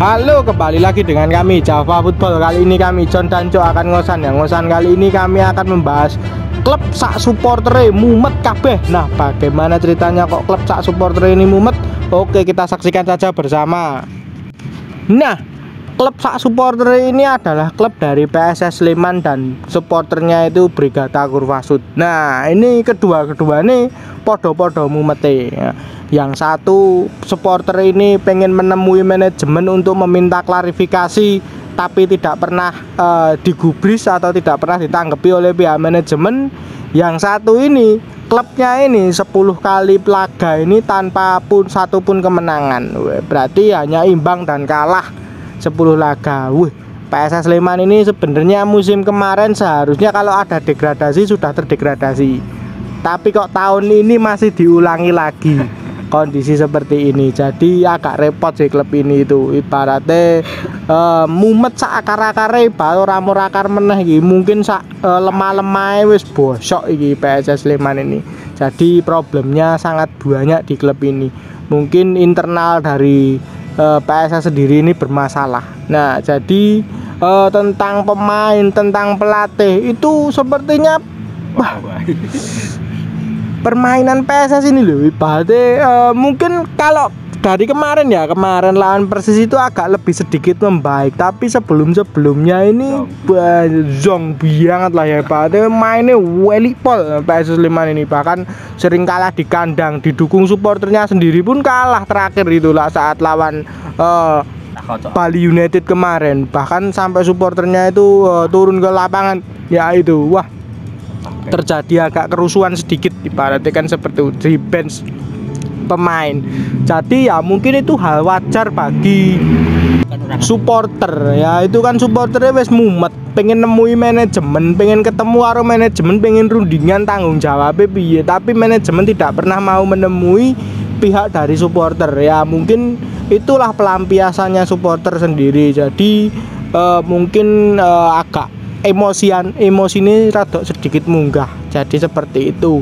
Halo, kembali lagi dengan kami Java Football. Kali ini kami John dan Jo akan ngosan ya. Ngosan kali ini kami akan membahas klub sak supporter mumet kabeh. Nah, bagaimana ceritanya kok klub sak supporter ini mumet? Oke, kita saksikan saja bersama. Nah, klub sak supporter ini adalah klub dari PSS Sleman dan supporternya itu Brigata Kurvasud. Nah, ini kedua-kedua ini podo-podo mumete. Ya. Yang satu supporter ini pengen menemui manajemen untuk meminta klarifikasi tapi tidak pernah uh, digubris atau tidak pernah ditanggapi oleh pihak manajemen. Yang satu ini klubnya ini 10 kali pelaga ini tanpa pun satu pun kemenangan. Berarti hanya imbang dan kalah 10 laga. Wih, PSS Sleman ini sebenarnya musim kemarin seharusnya kalau ada degradasi sudah terdegradasi. Tapi kok tahun ini masih diulangi lagi kondisi seperti ini. Jadi agak repot sih klub ini itu. Ibaratnya uh, mumet sak akar-akare baru ramur akar meneh iki. Mungkin sak uh, lemah-lemah wis bosok iki PSS Sleman ini. Jadi problemnya sangat banyak di klub ini. Mungkin internal dari uh, PSS sendiri ini bermasalah. Nah jadi uh, tentang pemain tentang pelatih itu sepertinya wah permainan PSS ini loh ibaratnya uh, mungkin kalau dari kemarin ya kemarin lawan Persis itu agak lebih sedikit membaik. Tapi sebelum sebelumnya ini zong banget lah ya ibaratnya mainnya welipol PSS Sleman ini. Bahkan sering kalah di kandang didukung supporternya sendiri pun kalah terakhir itulah saat lawan uh, Bali United kemarin. Bahkan sampai supporternya itu uh, turun ke lapangan. Ya itu wah terjadi agak kerusuhan sedikit ibaratnya kan seperti di bench pemain. Jadi ya mungkin itu hal wajar bagi supporter. Ya itu kan supporternya wes mumet. Pengen nemui manajemen pengen ketemu karo manajemen pengen rundingan tanggung jawab piye. Tapi manajemen tidak pernah mau menemui pihak dari supporter. Ya mungkin itulah pelampiasannya supporter sendiri. Jadi uh, mungkin uh, agak emosian emosi ini rada sedikit munggah. Jadi seperti itu.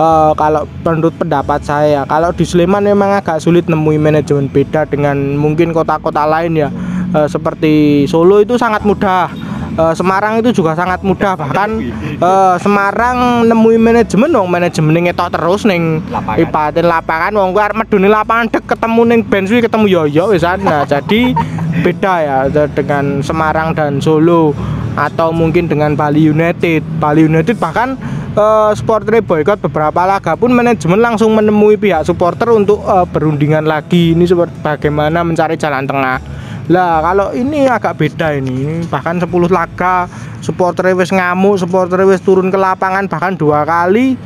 Uh, kalau menurut pendapat saya kalau di Sleman memang agak sulit nemui manajemen beda dengan mungkin kota-kota lain ya. Uh, seperti Solo itu sangat mudah. Uh, Semarang itu juga sangat mudah. Bahkan uh, Semarang nemui manajemen dong manajemen ngetok terus neng ipatin lapangan wong kuwi meduni lapangan dek ketemu neng bench ketemu yo yo wis nah jadi beda ya dengan Semarang dan Solo atau mungkin dengan Bali United. Bali United bahkan uh, supporter boykot beberapa laga pun manajemen langsung menemui pihak supporter untuk uh, berundingan lagi. Ini seperti bagaimana mencari jalan tengah. Lah kalau ini agak beda ini. Bahkan 10 laga supporter wis ngamuk, supporter wis turun ke lapangan bahkan dua kali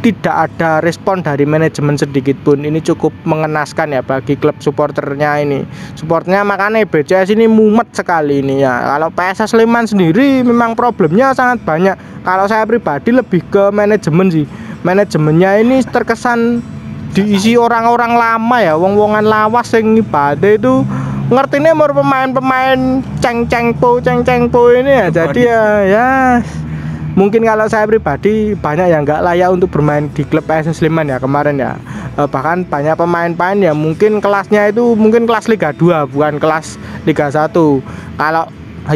tidak ada respon dari manajemen sedikit pun. Ini cukup mengenaskan ya bagi klub supporternya ini. Supportnya makanya BCS ini mumet sekali ini ya. Kalau PSS Sleman sendiri memang problemnya sangat banyak. Kalau saya pribadi lebih ke manajemen sih. Manajemennya ini terkesan diisi orang-orang lama ya. Wong-wongan lawas yang ibadah itu ngerti nih mau pemain-pemain ceng-ceng po ceng-ceng po ini ya. Jadi ya ya mungkin kalau saya pribadi banyak yang nggak layak untuk bermain di klub PSS Sleman ya kemarin ya. E, bahkan banyak pemain-pemain yang mungkin kelasnya itu mungkin kelas Liga 2 bukan kelas Liga 1 kalau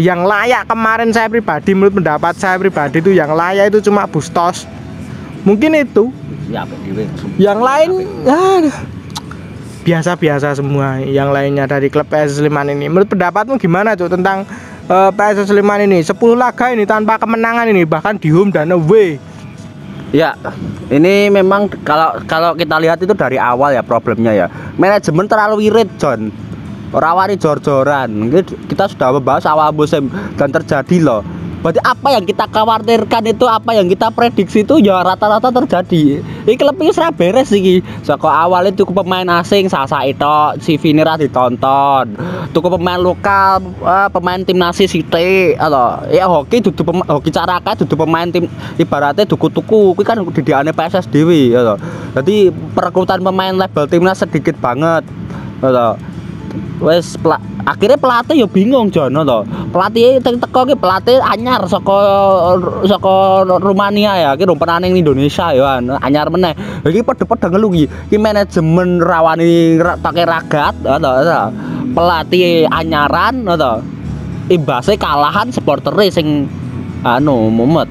yang layak kemarin saya pribadi menurut pendapat saya pribadi itu yang layak itu cuma Bustos. Mungkin itu. Ya, yang lain biasa-biasa semua yang lainnya dari klub PSS Sleman ini. Menurut pendapatmu gimana tuh tentang uh, eh, PSS Sleman ini 10 laga ini tanpa kemenangan ini bahkan di home dan away Ya, ini memang kalau kalau kita lihat itu dari awal ya problemnya ya. Manajemen terlalu irit, John. Rawani jor-joran. Kita sudah membahas awal musim dan terjadi loh berarti apa yang kita khawatirkan itu apa yang kita prediksi itu ya rata-rata terjadi. Ini klub ini serah beres sih Soko awalnya cukup pemain asing Sasa itu si Vinira ditonton. Cukup pemain lokal uh, pemain tim nasi Siti atau ya hoki duduk pemain hoki caraka duduk pemain tim ibaratnya tuku-tuku ini kan didiane PSS Dewi ya jadi perekrutan pemain level timnas sedikit banget ya wes akhirnya pelatih ya bingung Jono to pelatih teko ki pelatih anyar saka saka Rumania ya. Ki pernah ning Indonesia ya anyar meneh. Iki padha-padha ngelu ki manajemen rawani pakai ragat to pelatih anyaran atau imbasnya kalahan supporter sing anu mumet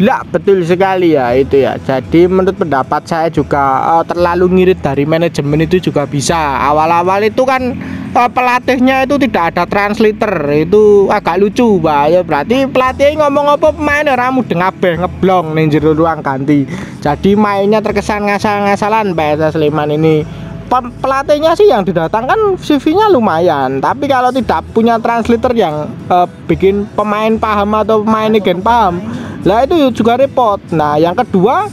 Ya betul sekali ya itu ya. Jadi menurut pendapat saya juga uh, terlalu ngirit dari manajemen itu juga bisa. Awal-awal itu kan uh, pelatihnya itu tidak ada translator. Itu agak lucu, Pak. Ya berarti pelatih ngomong apa pemain ora mudeng kabeh ngeblong ning jero ruang ganti. Jadi mainnya terkesan ngasal-ngasalan PSS Sleman ini. Pelatihnya sih yang didatangkan CV-nya lumayan, tapi kalau tidak punya translator yang uh, bikin pemain paham atau pemain gen paham, lah itu juga repot. Nah, yang kedua,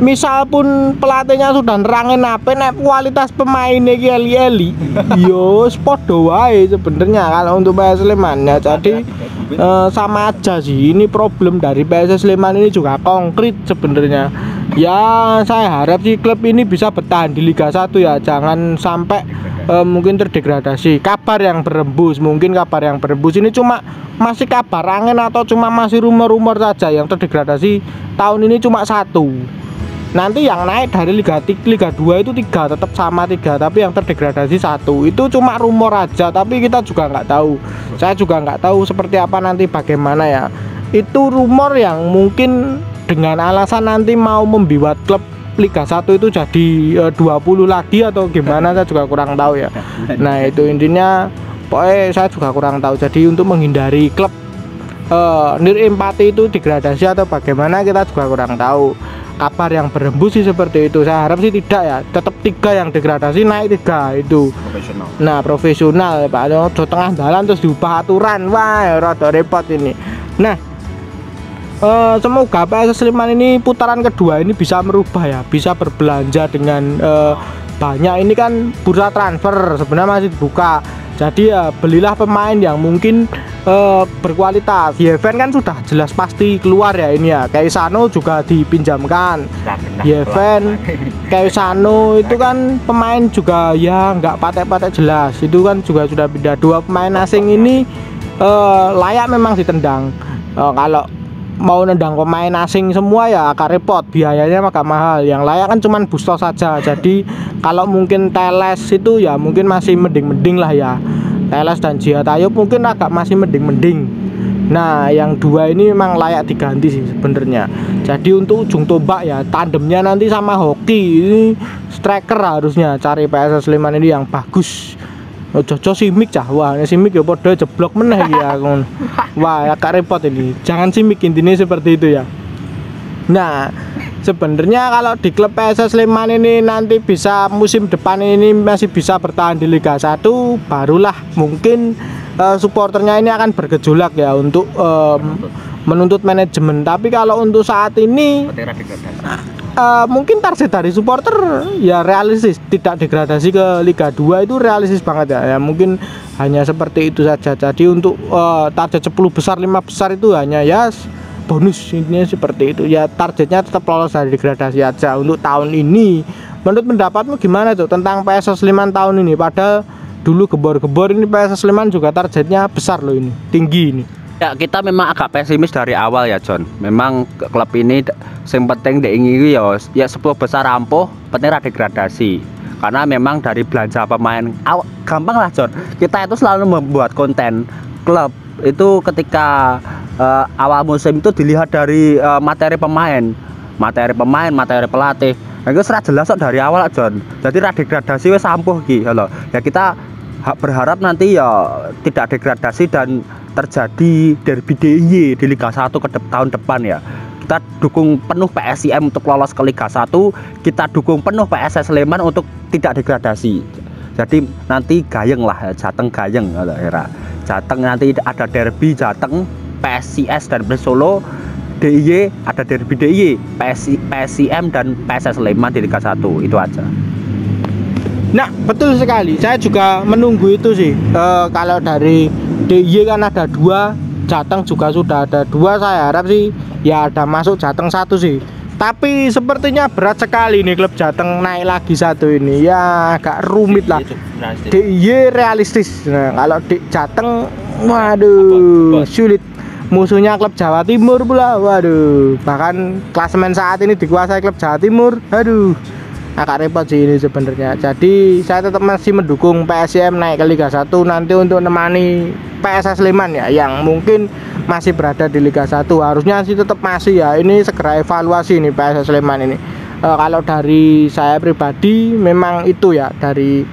misal pun pelatihnya sudah nerangin apa nek kualitas pemainnya iki eli-eli. Yo, podo wae sebenarnya kalau untuk PS Sleman ya. Jadi eh, sama aja sih. Ini problem dari PS Sleman ini juga konkret sebenarnya. Ya, saya harap sih klub ini bisa bertahan di Liga 1 ya. Jangan sampai eh, mungkin terdegradasi. Kabar yang berembus, mungkin kabar yang berembus ini cuma masih kabar angin atau cuma masih rumor-rumor saja yang terdegradasi tahun ini cuma satu. Nanti yang naik dari Liga 3, Liga 2 itu tiga tetap sama tiga, tapi yang terdegradasi satu. Itu cuma rumor aja, tapi kita juga nggak tahu. Saya juga nggak tahu seperti apa nanti bagaimana ya. Itu rumor yang mungkin dengan alasan nanti mau membuat klub Liga 1 itu jadi eh, 20 lagi atau gimana saya juga kurang tahu ya. Nah, itu intinya pokoknya saya juga kurang tahu. Jadi untuk menghindari klub eh Nir Empati itu degradasi atau bagaimana kita juga kurang tahu. Kabar yang berembus sih seperti itu. Saya harap sih tidak ya. Tetap tiga yang degradasi naik tiga itu. profesional Nah profesional Pak Ojo tengah jalan terus diubah aturan wah rada repot ini nah eh, semoga PS Sleman ini putaran kedua ini bisa merubah ya bisa berbelanja dengan eh, banyak. Ini kan bursa transfer sebenarnya masih dibuka. Jadi ya belilah pemain yang mungkin eh, berkualitas. Yeven kan sudah jelas pasti keluar ya ini ya. Kayak Sano juga dipinjamkan. Yeven kayak Sano itu kan pemain juga ya nggak patek-patek jelas. Itu kan juga sudah beda dua pemain asing ini eh, layak memang ditendang. Eh, kalau mau nendang pemain asing semua ya agak repot biayanya agak mahal. Yang layak kan cuman Bustos saja. Jadi kalau mungkin Teles itu ya mungkin masih mending-mending lah ya. Teles dan Jia Tayub mungkin agak masih mending-mending. Nah, yang dua ini memang layak diganti sih sebenarnya. Jadi untuk ujung tombak ya tandemnya nanti sama hoki. Ini striker harusnya cari PSS Sleman ini yang bagus. Oh, Jojo simik cah, wah ini simik ya podo jeblok meneh iki ya ngono. Wah, agak repot ini. Jangan simik intinya seperti itu ya. Nah, sebenarnya kalau di klub PSS Sleman ini nanti bisa musim depan ini masih bisa bertahan di Liga 1, barulah mungkin eh, supporternya ini akan bergejolak ya untuk menuntut manajemen. Tapi kalau untuk saat ini eh, mungkin target dari supporter ya realistis, tidak degradasi ke Liga 2 itu realistis banget ya. Ya mungkin hanya seperti itu saja. Jadi untuk eh, target 10 besar, 5 besar itu hanya ya bonus. Intinya seperti itu. Ya targetnya tetap lolos dari degradasi aja. Untuk tahun ini menurut pendapatmu gimana tuh tentang PSS Sleman tahun ini? Padahal dulu gebor-gebor ini PSS Sleman juga targetnya besar loh ini tinggi ini Ya kita memang agak pesimis dari awal ya John. Memang klub ini yang penting diingini ya ya 10 besar ampuh, penting ra degradasi. Karena memang dari belanja pemain aw, gampang lah John. Kita itu selalu membuat konten klub itu ketika eh, awal musim itu dilihat dari eh, materi pemain, materi pemain, materi pelatih. Nah, itu serah jelas kok dari awal John. Jadi ra degradasi wis ampuh gitu loh. Ya kita ha- berharap nanti ya tidak degradasi dan terjadi derby DIY di Liga 1 ke dep- tahun depan ya. Kita dukung penuh PSIM untuk lolos ke Liga 1, kita dukung penuh PSS Sleman untuk tidak degradasi. Jadi nanti gayeng lah, Jateng gayeng era. Jateng nanti ada derby Jateng, PSIS dan Persolo, DIY ada derby DIY, PSI, PSIM dan PSS Sleman di Liga 1 itu aja. Nah, betul sekali. Saya juga menunggu itu sih. Eh, kalau dari DIY kan ada dua, Jateng juga sudah ada dua. Saya harap sih ya ada masuk Jateng satu sih. Tapi sepertinya berat sekali nih klub Jateng naik lagi satu ini. Ya agak rumit lah. DIY realistis. Nah, kalau di Jateng, waduh, sulit. Musuhnya klub Jawa Timur pula, waduh. Bahkan klasemen saat ini dikuasai klub Jawa Timur, aduh. agak repot sih ini sebenarnya jadi saya tetap masih mendukung PSM naik ke Liga 1 nanti untuk nemani PSS Sleman ya yang mungkin masih berada di Liga 1 harusnya sih tetap masih ya ini segera evaluasi nih PSS Sleman ini. Eh, kalau dari saya pribadi memang itu ya dari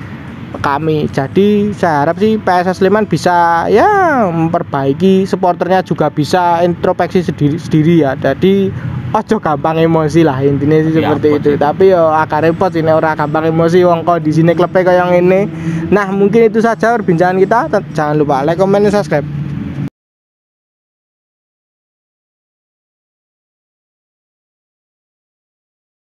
kami. Jadi saya harap sih PSS Sleman bisa ya memperbaiki supporternya juga bisa introspeksi sendiri sendiri ya. Jadi ojo gampang emosi lah intinya sih Tapi seperti apa itu. sih? tapi yo agak repot ini orang gampang emosi wong kok di sini klubnya kayak yang ini nah mungkin itu saja perbincangan kita. Jangan lupa like comment dan subscribe